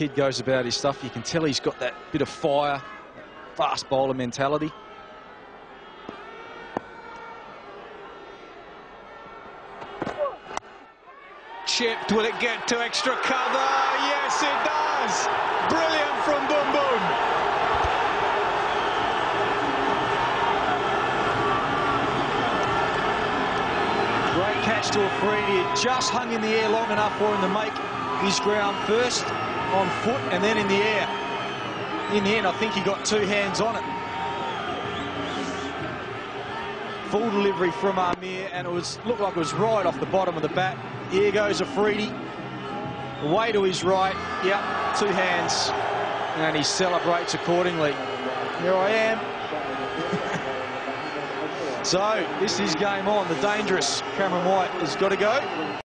kid goes about his stuff. You can tell he's got that bit of fire, fast bowler mentality. Chipped, will it get to extra cover? Yes, it does. Brilliant from Boom Boom. Great catch to Afridi. It just hung in the air long enough for him to make his ground first on foot and then in the air. In the end, I think he got two hands on it. Full delivery from Amir, and it was looked like it was right off the bottom of the bat. Here goes Afridi. Way to his right. Yep, two hands. And he celebrates accordingly. Here I am. So, this is game on. The dangerous Cameron White has got to go.